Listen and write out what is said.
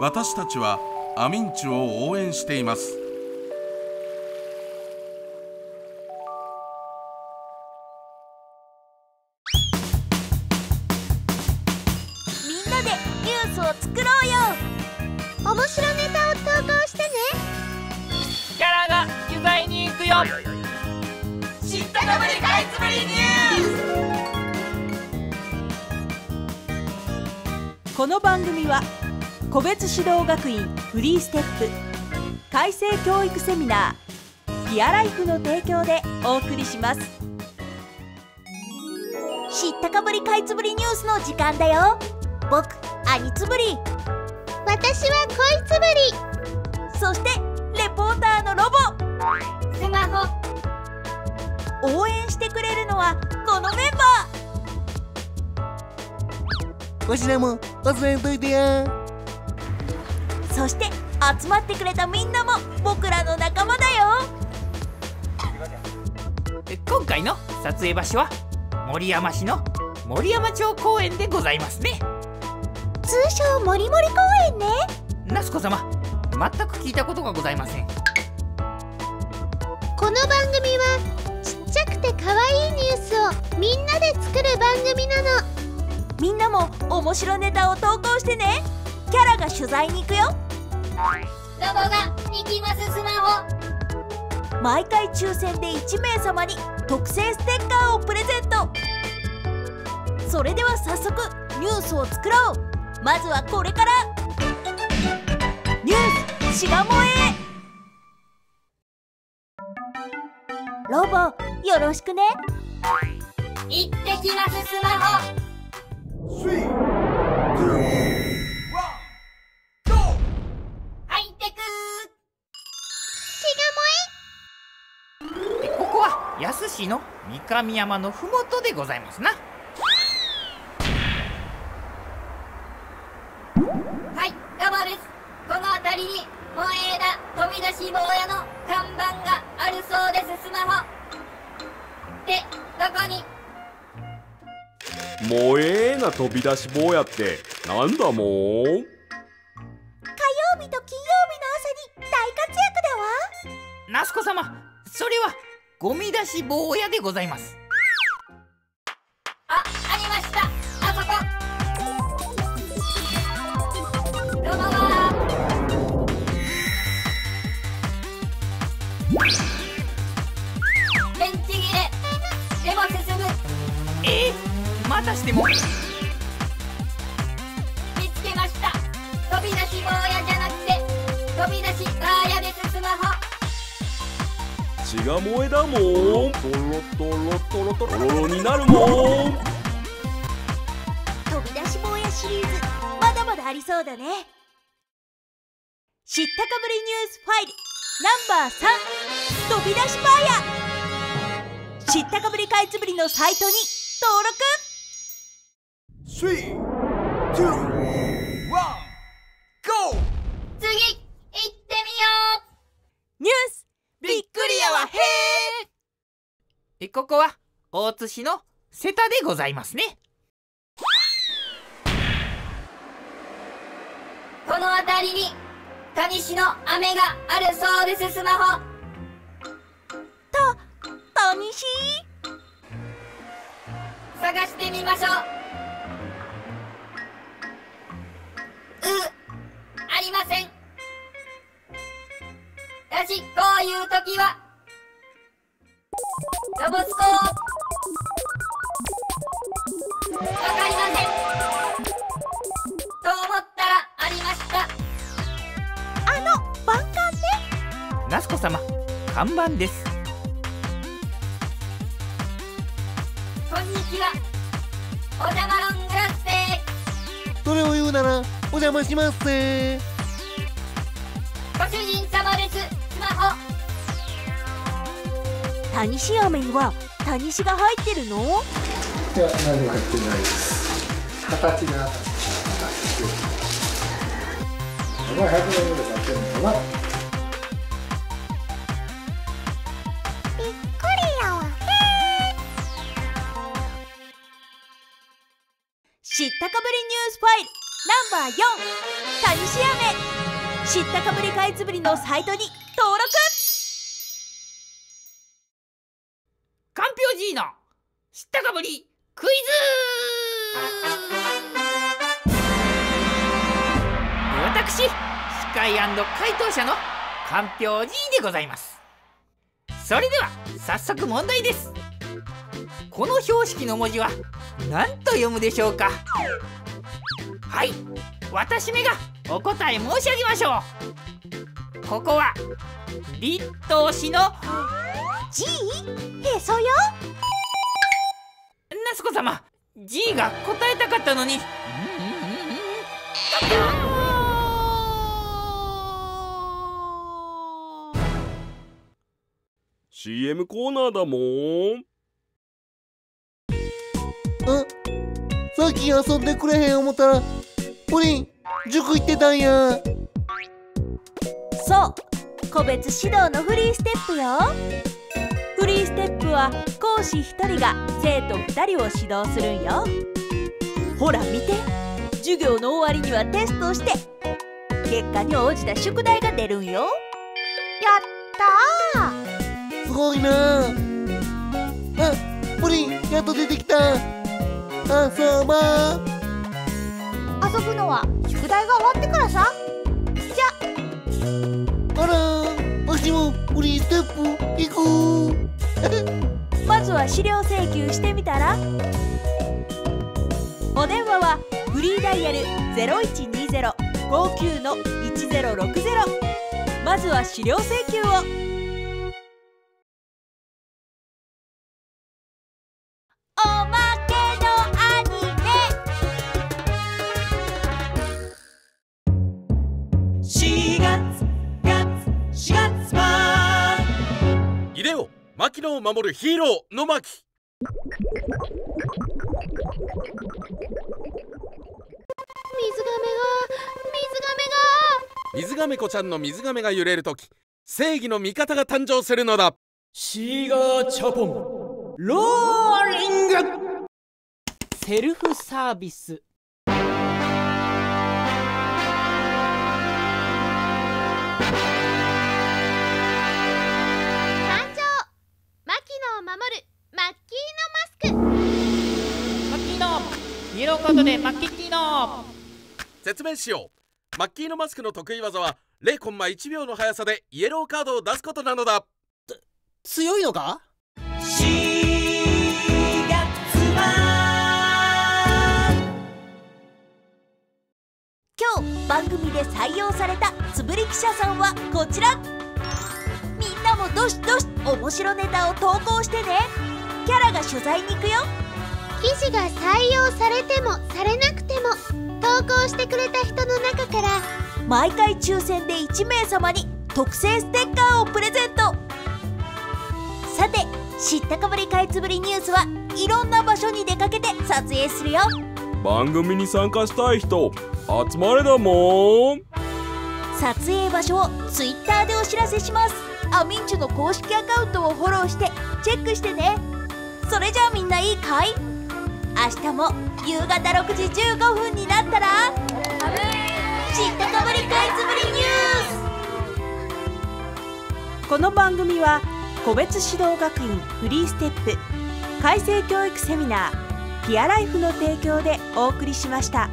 私たちはアミンチュを応援しています。みんなでニュースを作ろうよ。面白ネタを投稿してね。キャラが取材に行くよ。知ったかぶりかいつぶりニュース。この番組は個別指導学院フリーステップ。改正教育セミナー。ピアライフの提供でお送りします。知ったかぶりかいつぶりニュースの時間だよ。僕アニツブリ。私はこいつぶり。そしてレポーターのロボ。スマホ。応援してくれるのはこのメンバー。わしらも忘れんといてやそして集まってくれたみんなも僕らの仲間だよ。今回の撮影場所は森山市の森山町公園でございますね。通称もりもり公園ね。ナスコ様全く聞いたことがございません。この番組はちっちゃくて可愛いニュースをみんなで作る番組なの。みんなも面白ネタを投稿してね。キャラが取材に行くよロボが行きますスマホ。毎回抽選で1名様に特製ステッカーをプレゼント。それでは早速ニュースを作ろう。まずはこれから。ニュースしがもえロボよろしくね。行ってきますスマホ市の三上山のふもとでございますな。はいロボです。この辺りに萌え枝飛び出し坊やの看板があるそうです。スマホ。でどこに？もえな飛び出し坊やって。なんだもん？火曜日と金曜日の朝に大活躍だわ。ナスコ様それはゴミ出し坊やでございます。あありました。あそこ。ロボは電池切れ。でも進む。えー、またしても血が燃えだもんトロトロトロトロトロになるもん飛び出し坊やシリーズまだまだありそうだね知ったかぶりニュースファイルナンバー3飛び出しバーヤ知ったかぶりかいつぶりのサイトに登録3、2、1、GO! 次行ってみようニュースやわへえここは大津市の瀬田でございますね。うこの辺りに上市の雨があるそうですスマホ。た谷市？探してみましょう。うありません。よしこういう時はロボスコわかりませんと思ったらありましたあの番艦ね。ナスコ様。看板です。こんにちはお邪魔ロングラッセそれを言うならお邪魔します。ご主人様です。スマホ。谷市飴には谷市が入ってるの？いや、何も入ってないです。形が形です。これは100円ぐらい買ってるのかな。びっくりやわへ知ったかぶりニュースファイルナンバー4タニシアメ知ったかぶりかいつぶりのサイトに登録かんぴょう G の知ったかぶりクイズ。私司会回答者のかんぴょう G でございます。それでは早速問題です。この標識の文字は何と読むでしょうか？はい私めがお答え申し上げましょう。ここは立冬市の G? へそよ？ナスコ様 G が答えたかったのに。CM コーナーだもん。あさっき遊んでくれへん思ったらプリン塾行ってたんや。そう。個別指導のフリーステップよステップは講師1人が生徒2人を指導するんよ。ほら見て。授業の終わりにはテストをして。結果に応じた宿題が出るんよ。やったー。すごいな。あプリンやっと出てきた。遊ば遊ぶのは宿題が終わってからさ。あらわしもフリーステップ行くまずは資料請求してみたら？お電話はフリーダイヤル0120-59の1060まずは資料請求を。お牧野を守るヒーローの牧。水亀が水亀子ちゃんの水亀が揺れるとき正義の味方が誕生するのだ。シーガーチャポン。ローリング。セルフサービス守るマッキーのマスク。マッキーのイエローカードでマッキーの。説明しよう。マッキーのマスクの得意技は0コンマ1秒の速さでイエローカードを出すことなのだ。強いのか？今日番組で採用されたつぶり記者さんはこちらみんなもどしどし面白ネタを投稿してね。キャラが取材に行くよ。記事が採用されてもされなくても投稿してくれた人の中から毎回抽選で1名様に特製ステッカーをプレゼント。さて知ったかぶりかいつぶりニュースはいろんな場所に出かけて撮影するよ。番組に参加したい人集まれだもん。撮影場所をツイッターでお知らせしますアミンチュの公式アカウントをフォローしてチェックしてね。それじゃあみんないいかい？明日も夕方6時15分になったら知ったかぶりかいつぶりニュース。この番組は個別指導学院フリーステップ改正教育セミナーピアライフの提供でお送りしました。